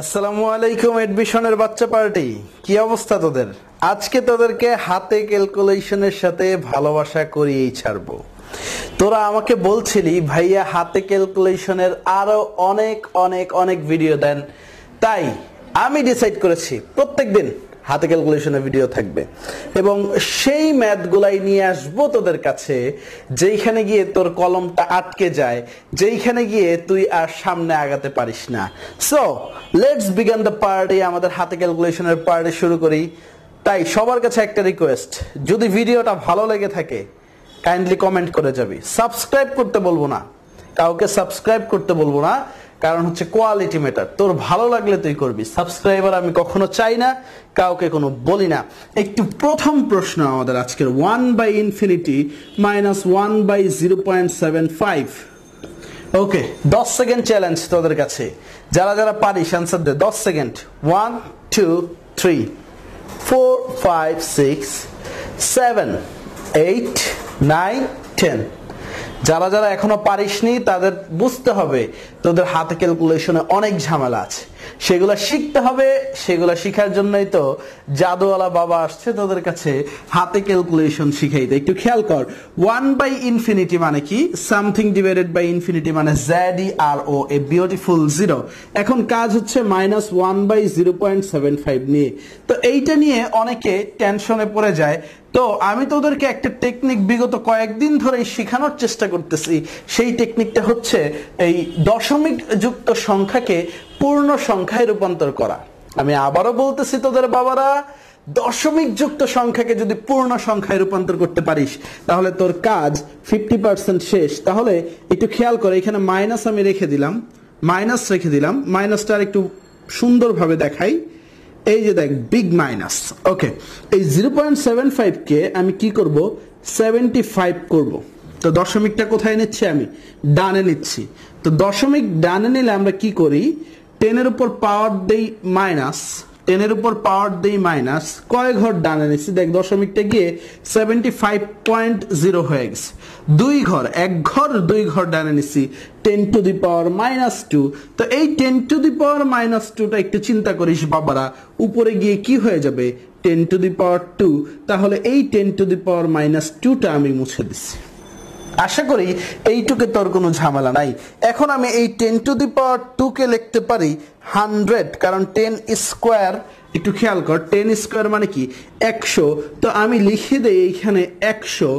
আসসালামু আলাইকুম এডমিশনের বাচ্চা পার্টি। কি অবস্থা তোদের? আজকে তোদেরকে হাতে ক্যালকুলেশনের সাথে ভালোবাসা করিয়েই ছাড়বো। তোরা আমাকে বলছিলি, ভাইয়া, হাতে ক্যালকুলেশনের আরও অনেক অনেক অনেক ভিডিও দেন। তাই আমি ডিসাইড করেছি, প্রত্যেকদিন হাতে ক্যালকুলেশনের ভিডিও থাকবে। এবং সেই ম্যাথগুলাই নিয়ে আসব তোদের কাছে, যেইখানে গিয়ে তোর কলমটা আটকে যায়, যেইখানে গিয়ে তুই আর সামনে আগাতে পারিস না। So let's begin the party আমাদের হাতে ক্যালকুলেশনের পার্টি শুরু করি। তাই সবার কাছে একটা রিকোয়েস্ট যদি ভিডিওটা ভালো লেগে থাকে কাইন্ডলি কমেন্ট করে যাবি। সাবস্ক্রাইব করতে বলব না। কাউকে সাবস্ক্রাইব করতে বলব না। কারণ হচ্ছে কোয়ালিটি ম্যাটার তোর ভালো লাগলে তুই করবি। সাবস্ক্রাইবার আমি কখনো চাই না, কাউকে কোনো বলি না। একটু প্রথম প্রশ্ন আমাদের আজকের one by infinity minus one by zero point seven five okay দশ সেকেন্ড চ্যালেঞ্জ তোদের কাছে। যারা যারা পারিস অ্যান্সার দে। দশ second one two three four five six seven eight nine ten যারা যারা এখনও পারিসনি, তাদের বুঝতে হবে তোদের হাতে ক্যালকুলেশনে অনেক ঝামেলা আছে। সেগুলো শিখতে হবে, সেগুলো শিখার জন্যই তো জাদুওয়ালা বাবা আসছে তোদের কাছে হাতে ক্যালকুলেশন শিখাইতে। একটু খেয়াল কর ওয়ান বাই ইনফিনিটি মানে কি? সামথিং ডিভাইডেড বাই ইনফিনিটি মানে ই আর ও এ বিউটিফুল জিরো এখন কাজ হচ্ছে minus one by zero point seven five নিয়ে। তো এইটা নিয়ে অনেকে টেনশনে পড়ে যায়। তো আমি তোদেরকে একটা টেকনিক বিগত কয়েকদিন ধরে শেখানোর চেষ্টা করতেছি। সেই টেকনিকটা হচ্ছে এই দশমিক যুক্ত সংখ্যাকে পূর্ণ সংখ্যায় রূপান্তর করা। আমি আবারও বলতেছি তোদের বাবারা, দশমিক যুক্ত সংখ্যাকে যদি পূর্ণ সংখ্যায় রূপান্তর করতে পারিস, তাহলে তোর কাজ ফিফটি পার্সেন্ট শেষ। তাহলে একটু খেয়াল করে, এখানে মাইনাস আমি রেখে দিলাম মাইনাস রেখে দিলাম মাইনাসটা একটু সুন্দরভাবে দেখাই। এই যে দেখ বিগ মাইনাস ওকে এই জিরো পয়েন্ট সেভেন ফাইভকে আমি কি করব? সেভেন্টি ফাইভ করব। তো দশমিকটা কোথায় নিচ্ছি আমি? ডানে নিচ্ছি। তো দশমিক ডানে নিলে আমরা কি করি? টেনের উপর পাওয়ার দেই মাইনাস, টেনের উপর পাওয়ার দেই মাইনাস, কয় ঘর ডানে নিচ্ছি দেখ, দশমিকটা গিয়ে সেভেন্টি ফাইভ পয়েন্ট জিরো হয়ে গেছে। দুই ঘর, এক ঘর, দুই ঘর ডানে নিচ্ছি ten to the power minus two তো এই ten to the power minus টুটা একটু চিন্তা করিস বাবারা, উপরে গিয়ে কি হয়ে যাবে? Ten to the power two তাহলে এই ten to the power minus টুটা আমি মুছে দিচ্ছি আশা করি এইটুকে তোর কোনো ঝামেলা নাই। এখন আমি এই ten to the power two কে লিখতে পারি হান্ড্রেড কারণ টেন স্কোয়ার একটু খেয়াল কর টেন স্কোয়ার মানে কি? একশো। তো আমি লিখে দেই এইখানে একশো।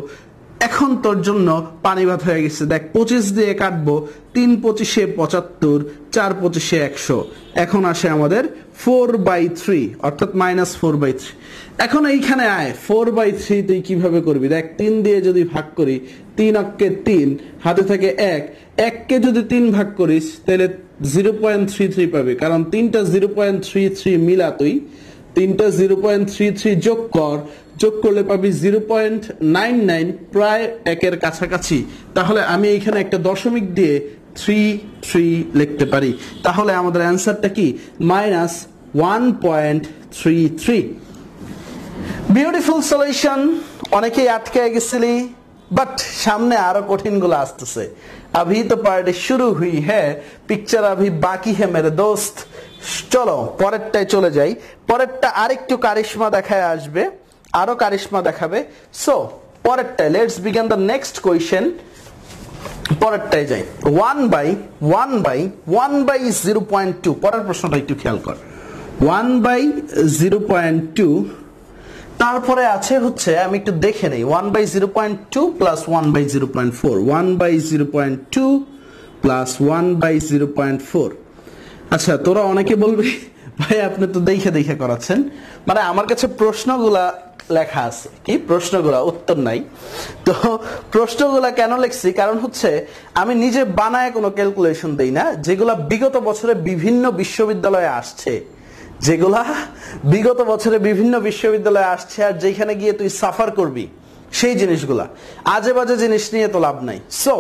এখন তোর জন্য পানি ভাত হয়ে গেছে। দেখ, পঁচিশ দিয়ে কাটবো, তিন পঁচিশে পঁচাত্তর, চার পঁচিশে একশো। এখন আসে আমাদের ফোর বাই থ্রি অর্থাৎ মাইনাস ফোর বাই থ্রি এখন এইখানে আয়। ফোর বাই থ্রি তুই কীভাবে করবি? দেখ, তিন দিয়ে যদি ভাগ করি, তিন অক্কে তিন, হাতে থাকে এক। এককে যদি তিন ভাগ করিস, তাহলে জিরো পয়েন্ট থ্রি থ্রি পাবি। কারণ তিনটা জিরো পয়েন্ট থ্রি থ্রি মিলা তুই। তিনটা জিরো পয়েন্ট থ্রি থ্রি যোগ কর, যোগ করলে পাবি জিরো পয়েন্ট নাইন নাইন প্রায় একের কাছাকাছি। তাহলে আমি এখানে একটা দশমিক দিয়ে থ্রি থ্রি লিখতে পারি। তাহলে আমাদের অ্যান্সারটা কি? Minus one point three three beautiful solution অনেকেই আটকে গেছিলি বাট সামনে আরো কঠিন গুলো আসতেছে अभी তো পার্টি শুরু হুই হ্যাঁ পিকচার अभी বাকি হ্যাঁ মেরে দোস্ত চলো পরেরটায় চলে যাই পরেরটা আরেকটু কারিশমা দেখায় আসবে আরো কারিশমা দেখাবে so পরেরটায় let's begin the next question পরেরটায় যাই one by one by one by zero point two পরের প্রশ্নটা একটু খেয়াল কর one by zero point two তারপরে আছে হচ্ছে, আমি একটু দেখে নেই one by zero point two plus one by zero point four one by zero point two plus one by zero point four আচ্ছা তোরা অনেকে বলবি, ভাই আপনি তো দেখে দেখে করাচ্ছেন। মানে আমার কাছে প্রশ্নগুলা লেখা আছে। কি? প্রশ্নগুলা, উত্তর নাই। তো প্রশ্নগুলা কেন লিখছি? কারণ হচ্ছে, আমি নিজে বানায় কোনো ক্যালকুলেশন দেই না, যেগুলা বিগত বছরে বিভিন্ন বিশ্ববিদ্যালয়ে আসছে। যেগুলা বিগত বছরে বিভিন্ন বিশ্ববিদ্যালয়ে আসছে আর যেখানে গিয়ে তুই সাফার করবি, সেই জিনিসগুলা। আজে বাজে জিনিস নিয়ে তো লাভ নাই। So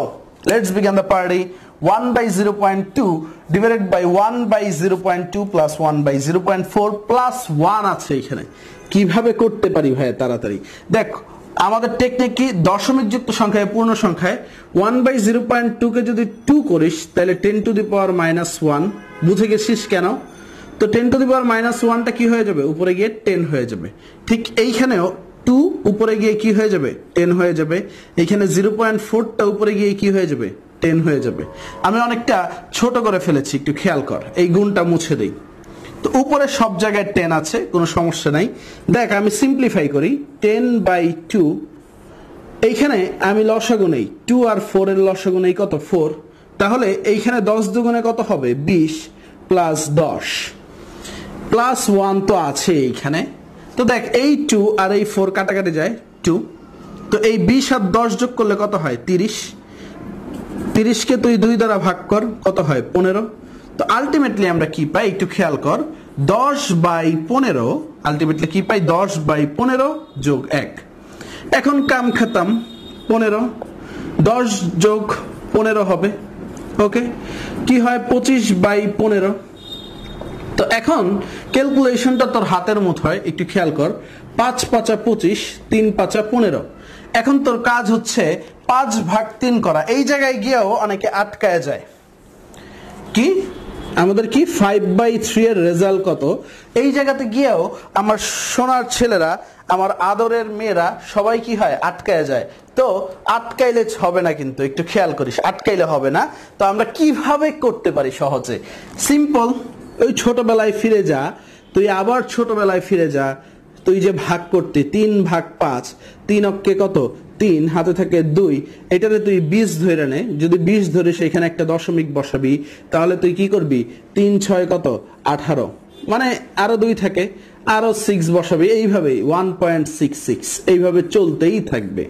let's begin the party one by zero point two divided by one by zero point two plus one by zero point four plus one আছে এখানে। কীভাবে করতে পারি ভাই তাড়াতাড়ি? দেখ, আমাদের টেকনিক কি? দশমিক যুক্ত সংখ্যায়, পূর্ণ সংখ্যায়। One by zero point two কে যদি টু করিস, তাহলে ten to the power minus one বুঝে গেছিস কেন? তো ten to the power minus ওয়ানটা কি হয়ে যাবে? উপরে গিয়ে টেন হয়ে যাবে। ঠিক এইখানেও টু উপরে গিয়ে কি হয়ে যাবে? টেন হয়ে যাবে। এইখানে জিরো পয়েন্ট ফোরটা উপরে গিয়ে কি হয়ে যাবে? টেন হয়ে যাবে। আমি অনেকটা ছোট করে ফেলেছি, একটু খেয়াল কর। এই গুণটা মুছে দিই। তো উপরে সব জায়গায় টেন আছে, কোনো সমস্যা নাই। দেখ, আমি সিম্পলিফাই করি। টেন বাই টু এইখানে আমি লসাগু নেই। টু আর ফোর এর লসাগু নেই, কত? ফোর তাহলে এইখানে দশ দুগুণে কত হবে? বিশ প্লাস দশ। প্লাস ওয়ান তো আছে এইখানে। তো দেখ, এই টু আর এই ফোর কাটাকাটি যায় টু তো এই বিশ আর দশ যোগ করলে কত হয়? তিরিশ। তিরিশকে তুই দুই দ্বারা ভাগ কর, কত হয়? পনেরো। তো আলটিমেটলি আমরা কি পাই? একটু খেয়াল কর। দশ বাই পনেরো আলটিমেটলি কি পাই? দশ বাই পনেরো যোগ এক। এখন কাম খাতাম, পনেরো। দশ যোগ পনেরো হবে। ওকে? কি হয়? পঁচিশ বাই পনেরো। তো এখন ক্যালকুলেশনটা তোর হাতের মতো হয় একটু খেয়াল কর। পাঁচ পাঁচা পঁচিশ, তিন পাঁচা পনেরো। এখন তোর কাজ হচ্ছে পাঁচ ভাগ তিন করা। এই জায়গায় গিয়েও অনেকে আটকায় যায়। কি? আমাদের কি? ফাইভ বাই থ্রি এর রেজাল্ট কত? এই জায়গাতে গিয়েও আমার সোনার ছেলেরা, আমার আদরের মেয়েরা, সবাই কি হয়? আটকায় যায়। তো আটকাইলে হবে না কিন্তু, একটু খেয়াল করিস। আটকাইলে হবে না। তো আমরা কীভাবে করতে পারি সহজে? সিম্পল ওই ছোটবেলায় ফিরে যা, তুই আবার ছোটবেলায় ফিরে যা। তুই যে ভাগ করতে, তিন ভাগ পাঁচ, তিন অক্কে কত? তিন, হাতে থাকে দুই। এটারে তুই বিশ ধরে নে। যদি বিশ ধরে সেখানে একটা দশমিক বসাবি। তাহলে তুই কি করবি? তিন, ছয় কত? আঠারো। মানে আরও দুই থাকে। আরও সিক্স বসাবি। এইভাবেই ওয়ান পয়েন্ট সিক্স সিক্স এইভাবে চলতেই থাকবে।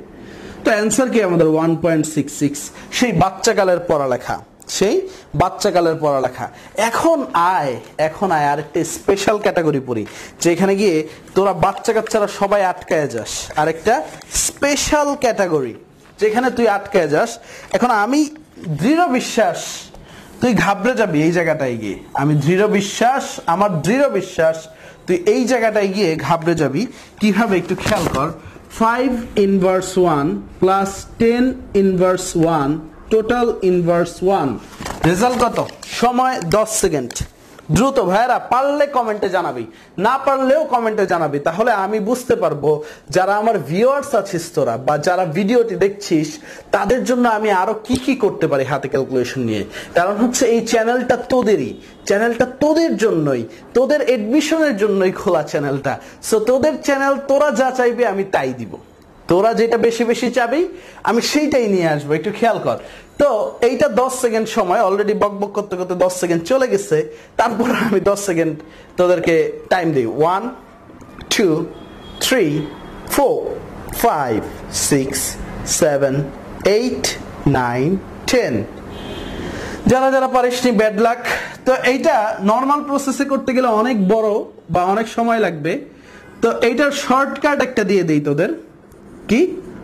তো অ্যান্সার কি আমাদের ওয়ান পয়েন্ট সিক্স সিক্স সেই বাচ্চাকালের পড়ালেখা। সেই বাচ্চাকালের পড়ালেখা। এখন আয় এখন আয়, আরেকটা স্পেশাল ক্যাটাগরি পড়ি, যেখানে গিয়ে তোরা বাচ্চা কাচ্চারা সবাই আটকায় যাস। আরেকটা স্পেশাল ক্যাটাগরি যেখানে তুই আটকায় যাস। এখন আমি দৃঢ় বিশ্বাস, তুই ঘাবড়ে যাবি এই জায়গাটায় গিয়ে। আমি দৃঢ় বিশ্বাস, আমার দৃঢ় বিশ্বাস, তুই এই জায়গাটায় গিয়ে ঘাবড়ে যাবি। কীভাবে একটু খেয়াল কর। Five inverse one plus ten inverse one total inverse one result কত? সময় দশ সেকেন্ড দ্রুত ভাইরা পারলে কমেন্টে জানাবি, না পারলেও কমেন্টে জানাবি, তাহলে আমি বুঝতে পারব যারা আমার ভিউয়ার্স আছিস তোরা বা যারা ভিডিওটি দেখছিস, তাদের জন্য আমি আরও কি কি করতে পারি হাতে ক্যালকুলেশন নিয়ে? কারণ হচ্ছে এই চ্যানেলটা তোদেরই চ্যানেলটা তোদের জন্যই, তোদের এডমিশনের জন্যই খোলা চ্যানেলটা সো তোদের চ্যানেল তোরা যা চাইবে আমি তাই দিব। তোরা যেটা বেশি বেশি চাবি, আমি সেইটাই নিয়ে আসব, একটু খেয়াল কর। তো এইটা দশ সেকেন্ড সময় অলরেডি বক বক করতে করতে দশ সেকেন্ড চলে গেছে, তারপর আমি দশ সেকেন্ড তোদেরকে টাইম দিই। One two three four five six seven eight nine ten যারা যারা পারিসনি ব্যাড লাক তো এইটা নর্মাল প্রসেসে করতে গেলে অনেক বড় বা অনেক সময় লাগবে। তো এইটার শর্টকাট একটা দিয়ে দিই তোদের। কি?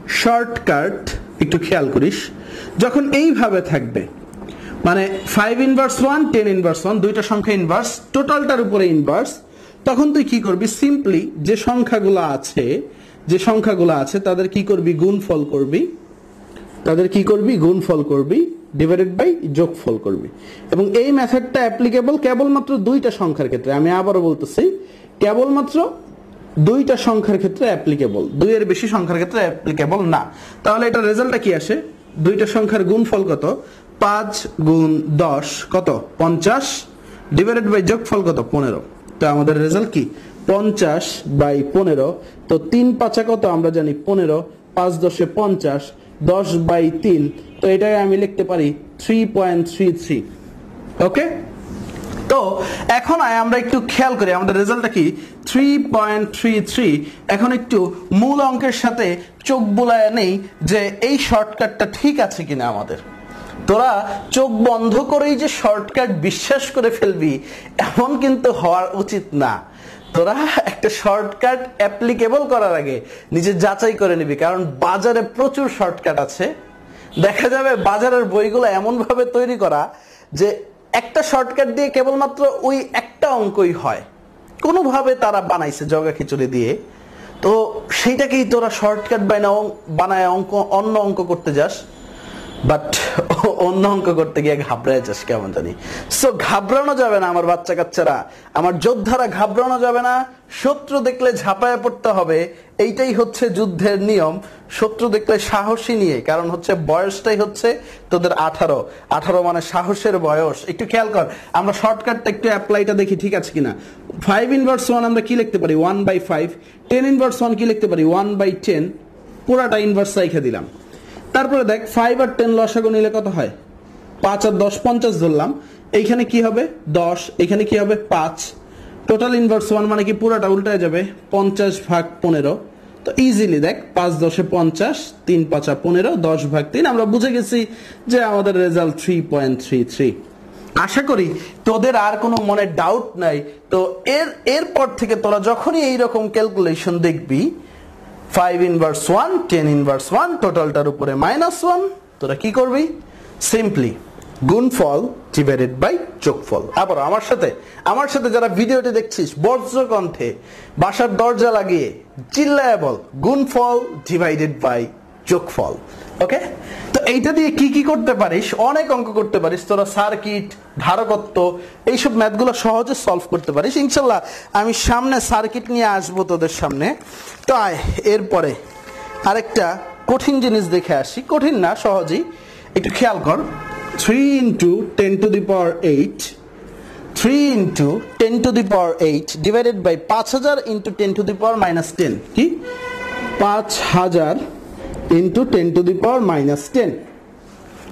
শর্টকাট একটু খেয়াল করিস। যখন এইভাবে থাকবে মানে five inverse one ten inverse one দুইটা সংখ্যা ইনভার্স টোটালটার উপরে ইনভার্স তখন তুই কি করবি? সিম্পলি যে সংখ্যাগুলো আছে, যে সংখ্যাগুলো আছে, তাদের কি করবি? গুণফল করবি। তাদের কি করবি? গুণফল করবি ডিভাইডেড বাই যোগফল করবি। এবং এই মেথডটা অ্যাপ্লিকেবল কেবলমাত্র দুইটা সংখ্যার ক্ষেত্রে। আমি আবারও বলতেছি, কেবলমাত্র দুইটা সংখ্যার ক্ষেত্রে অ্যাপ্লিকেবল দুইয়ের বেশি সংখ্যার ক্ষেত্রে অ্যাপ্লিকেবল না। তাহলে এটা রেজাল্টটা কি আসে? দুইটা সংখ্যার গুণফল কত? পাঁচ গুণ দশ কত? পঞ্চাশ ডিভাইডেড বাই যোগফল কত? পনেরো। তো আমাদের রেজাল্ট কি? পঞ্চাশ বাই পনেরো। তো তিন পাঁচা কত? আমরা জানি পনেরো। পাঁচ দশে পঞ্চাশ, দশ বাই তিন। তো এটাকে আমি লিখতে পারি three point three three okay তো এখন আমরা একটু খেয়াল করি, আমাদের রেজাল্টটা কি? থ্রি পয়েন্ট থ্রি থ্রি এখন একটু মূল অঙ্কের সাথে চোখ বোলায় নেই যে এই শর্টকাটটা ঠিক আছে কিনা আমাদের। তোরা চোখ বন্ধ করেই যে শর্টকাট বিশ্বাস করে ফেলবি, এমন কিন্তু হওয়ার উচিত না। তোরা একটা শর্টকাট অ্যাপ্লিকেবল করার আগে নিজে যাচাই করে নিবি, কারণ বাজারে প্রচুর শর্টকাট আছে। দেখা যাবে বাজারের বইগুলো এমন ভাবে তৈরি করা যে একটা শর্টকাট দিয়ে কেবলমাত্র ওই একটা অঙ্কই হয়। কোনোভাবে তারা বানাইছে জগা খিচুড়ি দিয়ে। তো সেইটাকেই তোরা শর্টকাট বানায় বানায় অঙ্ক অন্য অঙ্ক করতে যাস। বাট অন্য অঙ্ক করতে গিয়ে ঘাবড়ায় যাস কেমন জানি। সো ঘাবড়ানো যাবে না আমার বাচ্চা কাচ্চারা। আমার যোদ্ধারা ঘাবড়ানো যাবে না। শত্রু দেখলে ঝাঁপায় পড়তে হবে। এইটাই হচ্ছে যুদ্ধের নিয়ম। শত্রু দেখলে সাহসী নিয়ে। কারণ হচ্ছে বয়সটাই হচ্ছে তোদের আঠারো। আঠারো মানে সাহসের বয়স। একটু খেয়াল কর। আমরা শর্টকাটটা একটু অ্যাপ্লাইটা দেখি, ঠিক আছে কিনা? ফাইভ ইনভার্স ওয়ান আমরা কি লিখতে পারি? One by five ten inverse one কি লিখতে পারি? ওয়ান বাই টেন পুরাটা ইনভার্স রেখে দিলাম। তারপরে দেখ ফাইভ আর টেন লসাগু নিলে কত হয়? পাঁচ আর দশ, পঞ্চাশ ধরলাম। এইখানে কি হবে? দশ। এখানে কি হবে? পাঁচ। টোটাল ইনভার্স ওয়ান মানে কি পুরাটা উল্টায় যাবে? পঞ্চাশ ভাগ পনেরো। তো ইজিলি দেখ, পাঁচ, দশে পঞ্চাশ, তিন, পাঁচা পনেরো, দশ ভাগ তিন। আমরা বুঝে গেছি যে আমাদের result three point three three আশা করি তোদের আর কোনো মনে ডাউট নাই। তো এর, এরপর থেকে তোরা যখনই এইরকম ক্যালকুলেশন দেখবি five inverse one ten inverse one টোটালটার উপরে মাইনাস ওয়ান তোরা কি করবি? সিম্পলি গুণফল ডিভাইডেড বাই যোগফল। আবার আমার সাথে আমার সাথে যারা ভিডিওটি দেখছিস বজ্র বাসার দরজা লাগিয়ে, চিল্লায় বল গুণফল ডিভাইডেড বাই যোগফল ওকে তো এইটা দিয়ে কি কি করতে পারিস? অনেক অঙ্ক করতে পারিস, তোরা সার্কিট ধারকত্ব, এইসব ম্যাথগুলো সহজে সলভ করতে পারিস। ইনশাল্লাহ আমি সামনে সার্কিট নিয়ে আসব তোদের সামনে। তো আয়, এরপরে আরেকটা কঠিন জিনিস দেখে আসি। কঠিন না, সহজেই। একটু খেয়াল কর। Three into ten to the power eight three into ten to the power eight divided by পাঁচ হাজার into ten to the power minus ten কি? পাঁচ হাজার into ten to the power minus ten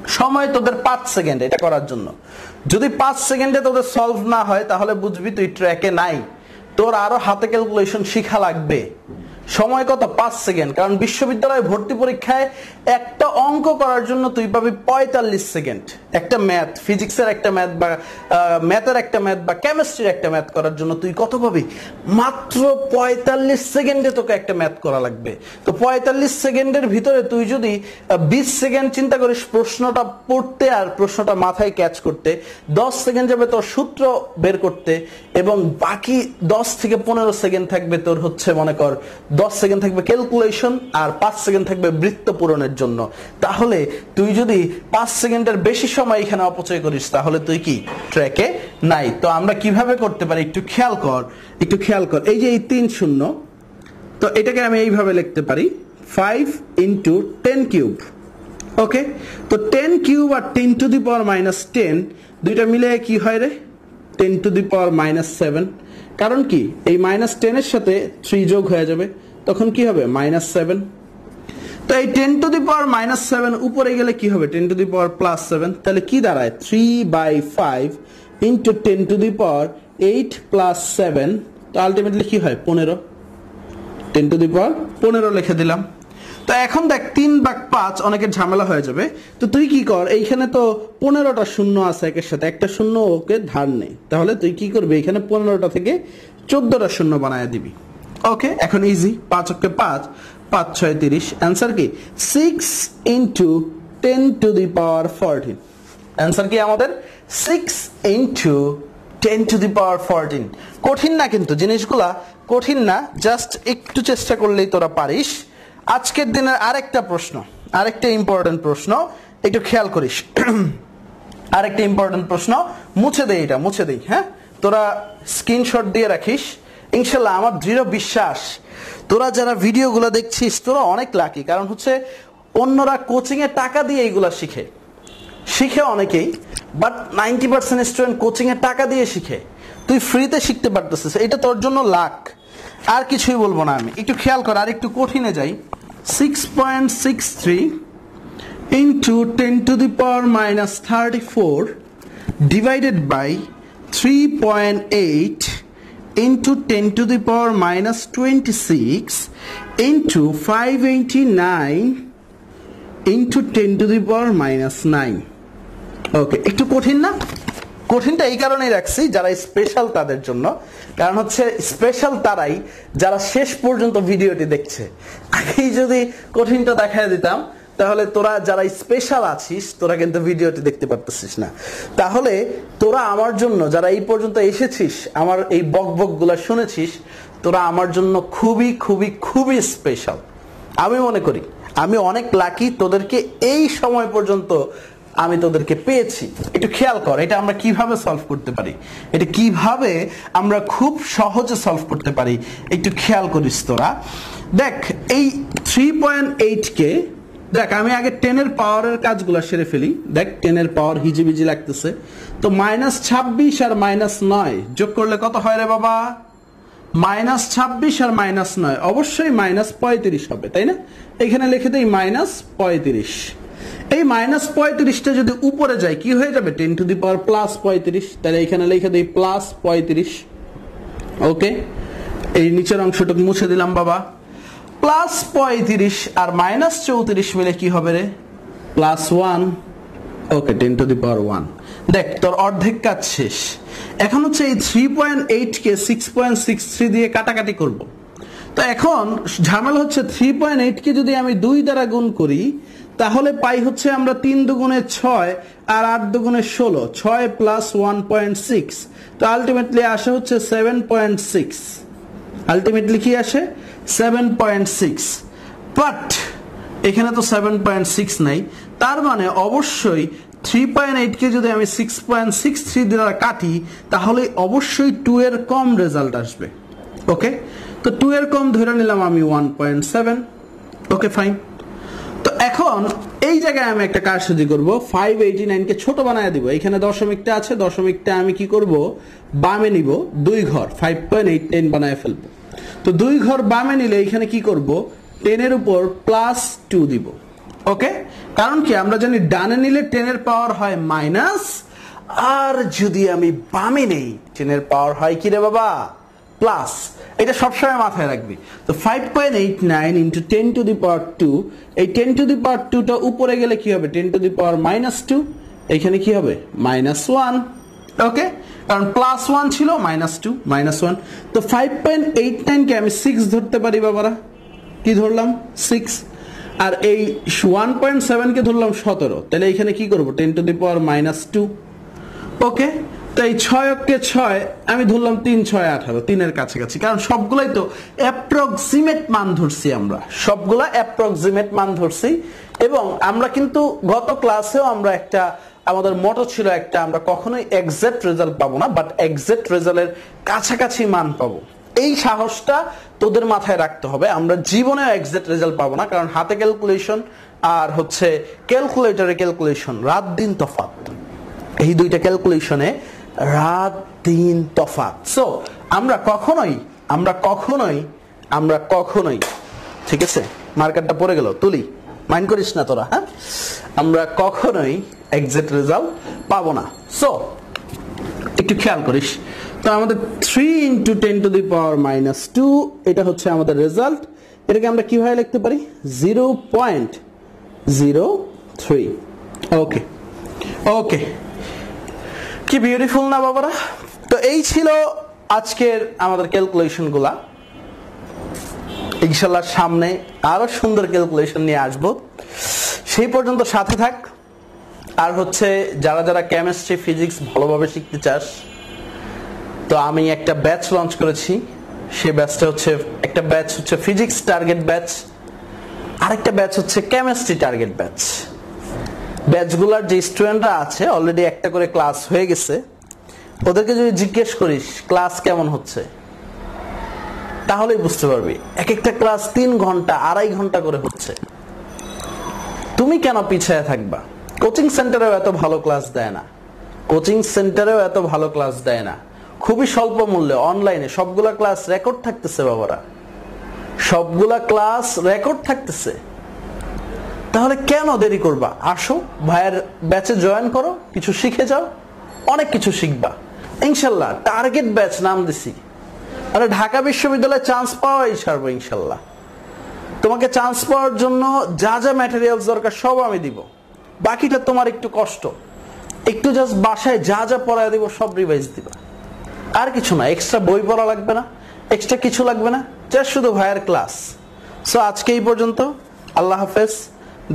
সময় তোদের পাঁচ সেকেন্ড এটা করার জন্য। যদি পাঁচ সেকেন্ডে তোদের সলভ না হয়, তাহলে বুঝবি তুই ট্র্যাকে নাই। তোর আরও হাতে ক্যালকুলেশন শিখা লাগবে। সময় কত? পাঁচ সেকেন্ড। কারণ বিশ্ববিদ্যালয়ে ভর্তি পরীক্ষায় একটা অঙ্ক করার জন্য তুই পাবি পঁয়তাল্লিশ সেকেন্ড। একটা ম্যাথ, ফিজিক্সের একটা ম্যাথ বা ম্যাথের একটা ম্যাথ বা কেমিস্ট্রির একটা ম্যাথ করার জন্য তুই কত পাবি? মাত্র পঁয়তাল্লিশ সেকেন্ডে তোকে একটা ম্যাথ করা লাগবে। তো পঁয়তাল্লিশ সেকেন্ডের ভিতরে তুই যদি বিশ সেকেন্ড চিন্তা করিস প্রশ্নটা পড়তে আর প্রশ্নটা মাথায় ক্যাচ করতে, দশ সেকেন্ড যাবে তোর সূত্র বের করতে এবং বাকি দশ থেকে পনেরো সেকেন্ড থাকবে তোর হচ্ছে মনে কর দশ সেকেন্ড থাকবে ক্যালকুলেশন আর পাঁচ সেকেন্ড থাকবে বৃত্ত পূরণের জন্য। তাহলে তুই যদি পাঁচ সেকেন্ডের বেশি সময় এখানে অপচয় করিস, তাহলে তুই কি? ট্র্যাকে নাই। তো আমরা কীভাবে করতে পারি? একটু খেয়াল কর, একটু খেয়াল কর। এই যে এই তিন শূন্য, তো এটাকে আমি এইভাবে লিখতে পারি। Five into ten cube okay? তো ten cube R ten to the power minus ten দুইটা মিলে কি হয় রে? Ten to the power minus seven কারণ কি? এই মাইনাস টেনের সাথে থ্রি যোগ হয়ে যাবে। তখন কি হবে? মাইনাস সেভেন তো এই ten to the power minus seven উপরে গেলে কি হবে? Ten to the power plus seven তাহলে কি দাঁড়ায়? Three by five into ten to the power eight plus seven তো আলটিমেটলি কি হয়? পনেরো। টেন টু দি পাওয়ার পনেরো লিখে দিলাম। তো এখন দেখ, তিন বাক পাঁচ অনেকের ঝামেলা হয়ে যাবে। তো তুই কি কর? এইখানে তো পনেরোটা শূন্য আছে একের সাথে। একটা শূন্য ওকে ধার নেই তাহলে তুই কি করবি? এখানে পনেরোটা থেকে চোদ্দটা শূন্য বানায় দিবি। ওকে এখন ইজি পাঁচ অক্ষে পাঁচ পাঁচ, ছয়, তিরিশ। অ্যান্সার কি? Six into ten to the power fourteen answer কি আমাদের? Six into ten to the power fourteen কঠিন না কিন্তু, জিনিসগুলা কঠিন না। জাস্ট একটু চেষ্টা করলেই তোরা পারিস। আজকের দিনের আরেকটা প্রশ্ন, আরেকটা ইম্পর্টেন্ট প্রশ্ন। একটু খেয়াল করিস। আরেকটা ইম্পর্টেন্ট প্রশ্ন। মুছে দেই এটা, মুছে দেই হ্যাঁ? তোরা স্ক্রিনশট দিয়ে রাখিস। ইনশাল্লাহ আমার দৃঢ় বিশ্বাস। তোরা যারা ভিডিওগুলো দেখছিস, তোরা অনেক লাকি কারণ হচ্ছে অন্যরা কোচিং এ টাকা দিয়ে এইগুলা শিখে। শিখে অনেকেই but ninety percent student coaching এ টাকা দিয়ে শিখে। তুই ফ্রিতে শিখতে পারতেছিস, এটা তোর জন্য লাখ আর কিছুই বলব না আমি। একটু খেয়াল কর, আর একটু কঠিনে যাই। Six point six three into ten to the power minus thirty four divided by three point eight into 10 to the power minus 26 into 589 into 10 to the power minus 9 okay একটু কঠিন না? কঠিনটা এই কারণেই রাখছি যারা স্পেশাল তাদের জন্য। কারণ হচ্ছে স্পেশাল তারাই যারা শেষ পর্যন্ত ভিডিওটি দেখছে। আগেই যদি কঠিনটা দেখায় দিতাম তাহলে তোরা যারা স্পেশাল আছিস, তোরা কিন্তু ভিডিওটি দেখতে পারতেছিস না। তাহলে তোরা আমার জন্য যারা এই পর্যন্ত এসেছিস, আমার এই বক বকগুলা শুনেছিস, তোরা আমার জন্য খুবই খুবই খুবই স্পেশাল আমি মনে করি, আমি অনেক লাকি তোদেরকে এই সময় পর্যন্ত আমি তোদেরকে পেয়েছি। একটু খেয়াল কর, এটা আমরা কীভাবে সলভ করতে পারি? এটা কীভাবে আমরা খুব সহজে সলভ করতে পারি? একটু খেয়াল করিস তোরা। দেখ, এই থ্রি পয়েন্ট এইট কে দেখ, আমি আগে টেনের পাওয়ারের কাজগুলো সেরে ফেলি। দেখ টেনের পাওয়ার হিজিবিজি লাগতেছে। তো মাইনাস ছাব্বিশ আর মাইনাস নয় যোগ করলে কত হয় রে বাবা? মাইনাস ছাব্বিশ আর মাইনাস নয়। অবশ্যই মাইনাস পঁয়ত্রিশ হবে, তাই না? এখানে লিখে দেই মাইনাস পঁয়ত্রিশ। এই মাইনাস পঁয়ত্রিশটা যদি উপরে যায়, কি হয়ে যাবে? Ten to the power plus পঁয়ত্রিশ। তাহলে এখানে লিখে দেই প্লাস পঁয়ত্রিশ। ওকে এই নিচের অংশটুকু মুছে দিলাম, বাবা। প্লাস পঁয়ত্রিশ আর মাইনাস চৌত্রিশ মিলে কি হবে রে? Plus one. Okay, ten to the power one. দেখ, তোর অর্ধেক কাজ শেষ। এখন হচ্ছে এই থ্রি পয়েন্ট এইট কে সিক্স পয়েন্ট সিক্স থ্রি দিয়ে কাটাকাটি করব। তো এখন ঝামেলা হচ্ছে থ্রি পয়েন্ট এইট কে যদি আমি দুই দ্বারা গুণ করি, তাহলে পাই হচ্ছে আমরা তিন দুগুণে ছয় আর আট দুগুণে ষোলো। ছয় প্লাস ওয়ান পয়েন্ট সিক্স তো আলটিমেটলি আসে হচ্ছে সেভেন পয়েন্ট সিক্স আলটিমেটলি কি আসে? সেভেন পয়েন্ট সিক্স বাট এখানে তো সেভেন পয়েন্ট সিক্স নাই। তার মানে অবশ্যই থ্রি পয়েন্ট এইটকে যদি আমি সিক্স পয়েন্ট সিক্স থ্রি দ্বারা কাটি, তাহলে অবশ্যই টু এর কম রেজাল্ট আসবে। ওকে তো টু এর কম ধরে নিলাম আমি one point seven okay fine তো এখন এই জায়গায় আমি একটা কারসাজি করব। ফাইভ এইটি নাইনকে ছোট বানায় দিব। এখানে দশমিকটা আছে। দশমিকটা আমি কি করব? বামে নিব। দুই ঘর। ফাইভ পয়েন্ট এইট টেন বানায় ফেলব। তো দুই ঘর বামে নিলে এখানে কি করব? টেনের উপর প্লাস টু দিব। ওকে কারণ কি, আমরা জানি ডানে নিলে টেনের পাওয়ার হয় মাইনাস আর যদি আমি বামে নেই টেনের পাওয়ার হয় কি রে বাবা? প্লাস এটা সবসময় মাথায় রাখবি। তো five point eight nine into ten to the power two এই টেন টু দি পাওয়ার টুটা উপরে গেলে কি হবে? Ten to the power minus two এখানে কি হবে? মাইনাস ওয়ান ওকে কারণ প্লাস ওয়ান ছিল মাইনাস টু মাইনাস ওয়ান তো ফাইভ পয়েন্ট এইট নাইনকে আমি সিক্স ধরতে পারি বাবারা? কি ধরলাম? সিক্স আর এই ওয়ান পয়েন্ট সেভেনকে ধরলাম সতেরো। তাহলে এখানে কি করব? Ten to the power minus two okay তো এই ছয় অক্ষে ছয়, আমি ধরলাম তিন, ছয়, আঠারো। তিনের কাছাকাছি। কারণ সবগুলাই তো অ্যাপ্রক্সিমেট মান ধরছি আমরা। সবগুলা অ্যাপ্রক্সিমেট মান ধরছি। এবং আমরা কিন্তু গত ক্লাসেও আমরা একটা আমাদের মোটো ছিল একটা, আমরা কখনোই এক্সাক্ট রেজাল্ট পাবো না বাট এক্সাক্ট রেজাল্টের কাছাকাছি মান পাবো। এই সাহসটা তোদের মাথায় রাখতে হবে। আমরা জীবনে এক্সাক্ট রেজাল্ট পাবো না, কারণ হাতে ক্যালকুলেশন আর হচ্ছে ক্যালকুলেটরে ক্যালকুলেশন রাত দিন তফাৎ। এই দুইটা ক্যালকুলেশনে রাত দিন তফাৎ। সো আমরা কখনোই আমরা কখনোই আমরা কখনোই, ঠিক আছে? মার্কারটা পড়ে গেল, তুলি। মাইন্ড করিস না তোরা হ্যাঁ? আমরা কখনোই এক্সাক্ট রেজাল্ট পাবো না। সো একটু খেয়াল করিস। তো আমাদের three into ten to the power minus two এটা হচ্ছে আমাদের রেজাল্ট এটাকে আমরা কীভাবে লিখতে পারি? Zero point zero three okay okay কি বিউটিফুল না বাবারা? তো এই ছিল আজকের আমাদের ক্যালকুলেশনগুলা। ইনশাল্লাহ সামনে আরও সুন্দর ক্যালকুলেশন নিয়ে আসব। সেই পর্যন্ত সাথে থাক। আর হচ্ছে যারা যারা কেমিস্ট্রি ফিজিক্স ভালোভাবে শিখতে চাস, তো আমি একটা ব্যাচ লঞ্চ করেছি। সে ব্যাচটা হচ্ছে, একটা ব্যাচ হচ্ছে ফিজিক্স টার্গেট ব্যাচ আরেকটা ব্যাচ হচ্ছে কেমিস্ট্রি টার্গেট ব্যাচ ব্যাচগুলোর যে স্টুডেন্টরা আছে অলরেডি একটা করে ক্লাস হয়ে গেছে। ওদেরকে যদি জিজ্ঞেস করিস ক্লাস কেমন হচ্ছে? তাহলেই বুঝতে পারবি। এক একটা ক্লাস তিন ঘণ্টা, আড়াই ঘণ্টা করে হচ্ছে। তুমি কেন পিছিয়ে থাকবা? কোচিং সেন্টারেও এত ভালো ক্লাস দেয় না। কোচিং সেন্টারেও এত ভালো ক্লাস দেয় না। খুবই স্বল্প মূল্যে, অনলাইনে সবগুলা ক্লাস রেকর্ড থাকতেছে বাবারা। সবগুলা ক্লাস রেকর্ড থাকতেছে। তাহলে কেন দেরি করবা? আসো, ভাইয়ের ব্যাচে জয়েন করো, কিছু শিখে যাও, অনেক কিছু শিখবা। ইনশাল্লাহ টার্গেট ব্যাচ নাম দিছি। আরে ঢাকা বিশ্ববিদ্যালয়ে চান্স পাওয়াই ছাড়বো ইনশাল্লাহ। তোমাকে চান্স পাওয়ার জন্য যা যা ম্যাটেরিয়ালস দরকার সব আমি দিব। বাকিটা তোমার একটু কষ্ট। একটু জাস্ট বাসায় যা যা পড়ায় দিব, সব রিভাইজ দিবা। আর কিছু না এক্সট্রা বই পড়া লাগবে না এক্সট্রা কিছু লাগবে না জাস্ট শুধু ভাইয়ের ক্লাস সো আজকে এই পর্যন্ত, আল্লাহ হাফেজ,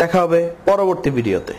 দেখা হবে পরবর্তী ভিডিওতে